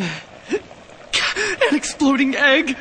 An exploding egg?